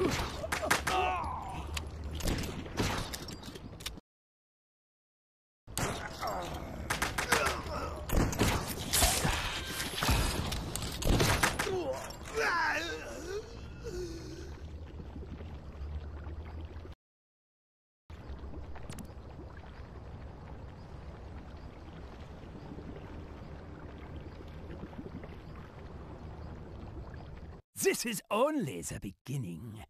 Ooh. This is only the beginning.